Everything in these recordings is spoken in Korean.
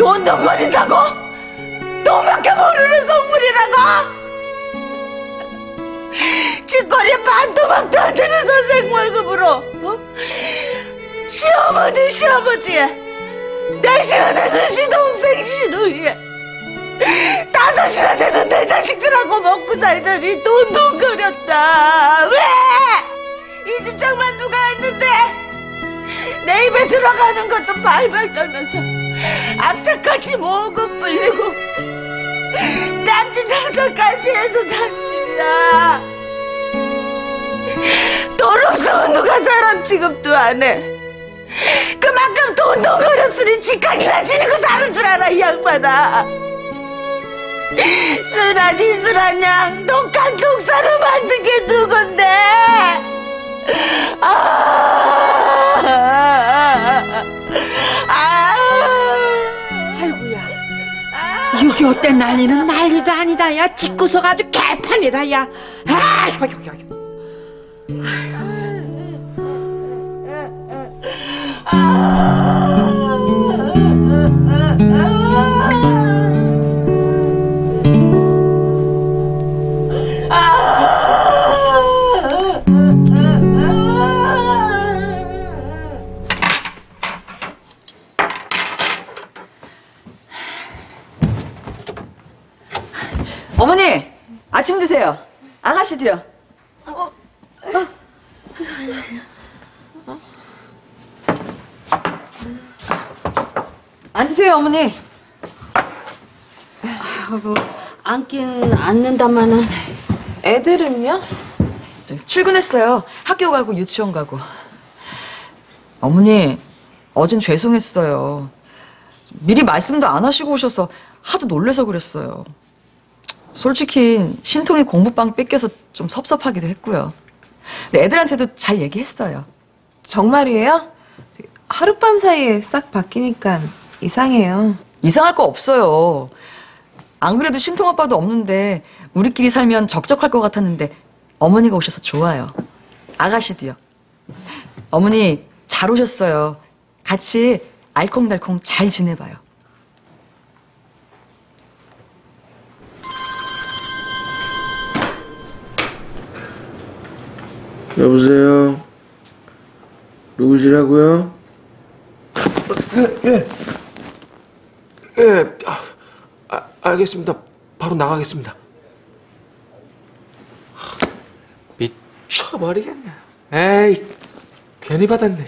돈돈거린다고? 돈밖에 모르는 속물이라고? 쥐꼬리에 반토막도 안 되는 선생 월급으로 어? 시어머니 시아버지 넷이나 되는 시동생 시누이 다섯이나 되는 내 자식들하고 먹고 살더니 돈돈 거렸다 왜? 이 집 장만 누가 했는데 내 입에 들어가는 것도 발발 떨면서 앞차까지 모금 불리고 땅집 장사까지 해서 산 집이야. 돈 없으면 누가 사람 취급도 안 해. 그만큼 돈돈 거렸으니 집값이나 지니고 사는 줄 알아 이 양반아. 순한 이순한 양 독한 독사로 만든 게 누군데? 아, 6.25때 난리는 난리도 아니다, 야. 집구석 아주 개판이다, 야. 아, 여기, 여기, 여기. 어머니 아침 드세요. 아가씨도요. 앉으세요 어머니. 뭐, 앉긴 앉는다마는. 애들은요? 저 출근했어요. 학교 가고 유치원 가고. 어머니 어젠 죄송했어요. 미리 말씀도 안 하시고 오셔서 하도 놀래서 그랬어요 솔직히 신통이 공부방 뺏겨서 좀 섭섭하기도 했고요 근데 애들한테도 잘 얘기했어요 정말이에요? 하룻밤 사이에 싹 바뀌니까 이상해요. 이상할 거 없어요. 안 그래도 신통 아빠도 없는데 우리끼리 살면 적적할 것 같았는데 어머니가 오셔서 좋아요. 아가씨도요. 어머니 잘 오셨어요. 같이 알콩달콩 잘 지내봐요. 여보세요? 누구시라고요? 예, 예, 아, 아, 알겠습니다. 바로 나가겠습니다. 미쳐버리겠네. 에이, 괜히 받았네.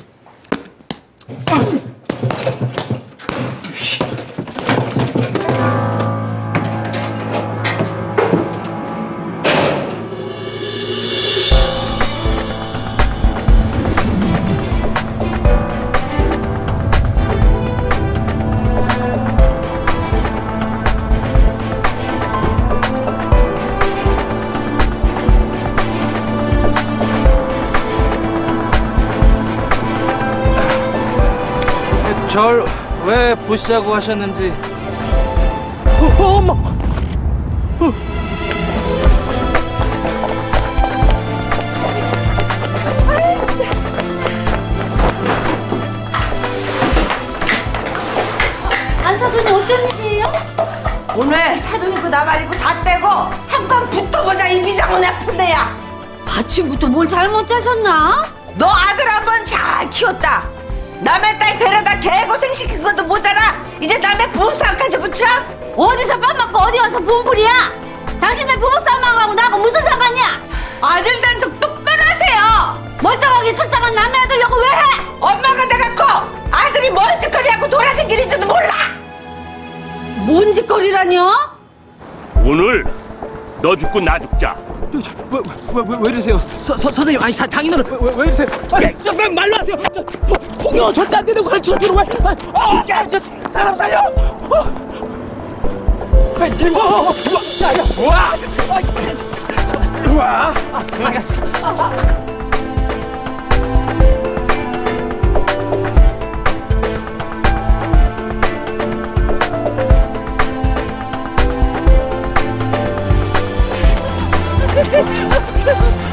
절 왜 보시자고 하셨는지 안사돈이 어쩐 일이에요? 오늘 사돈이 그 나발이고 다 떼고 한방 붙어보자 이 비장은 애픈데야. 아침부터 뭘 잘못하셨나? 너 아들 한번 잘 키웠다. 남의 딸 데려다 개고생 시킨 것도 모자라. 이제 남의 부부싸움까지 붙여? 어디서 밥 먹고 어디 가서 분풀이야? 당신들 부부싸움하고 나하고 무슨 상관이야? 아들 단속 똑바로 하세요! 멀쩡하게 출장한 남의 아들 여고 왜 해? 엄마가 내갖고 아들이 뭔 짓거리하고 돌아다니는지도 몰라. 뭔 짓거리라뇨? 오늘 너 죽고 나 죽자. 왜, 왜, 왜, 왜 이러세요? 서, 서, 선생님 아니 자, 장인어른 왜, 왜, 왜 이러세요? 아니 저 그냥 말로 하세요 저, 뭐, 폭력은 절대 안 되는 거야 저, 저, 왜 아, 아, 야, 저, 사람 살려 어. 왜, 저, 어, 어, 어, 우와, 야, 야, 우와, 아, 아, 우와, 아, 알겠어. 아, 아. Ha ha ha!